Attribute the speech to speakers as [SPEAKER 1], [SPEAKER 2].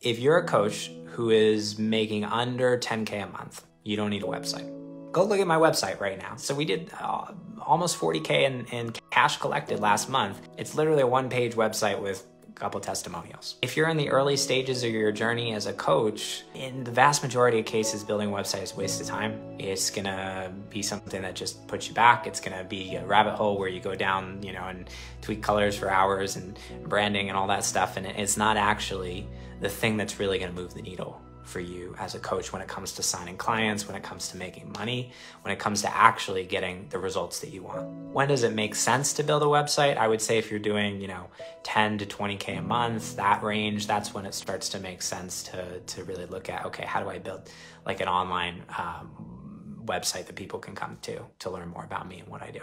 [SPEAKER 1] If you're a coach who is making under 10K a month, you don't need a website. Go look at my website right now. So we did uh, almost 40K in, in cash collected last month. It's literally a one page website with a couple testimonials. If you're in the early stages of your journey as a coach, in the vast majority of cases, building a website is a waste of time. It's gonna be something that just puts you back. It's gonna be a rabbit hole where you go down, you know, and tweak colors for hours and branding and all that stuff. And it's not actually the thing that's really gonna move the needle for you as a coach when it comes to signing clients, when it comes to making money, when it comes to actually getting the results that you want. When does it make sense to build a website? I would say if you're doing, you know, 10 to 20K a month, that range, that's when it starts to make sense to, to really look at, okay, how do I build like an online um, website that people can come to to learn more about me and what I do.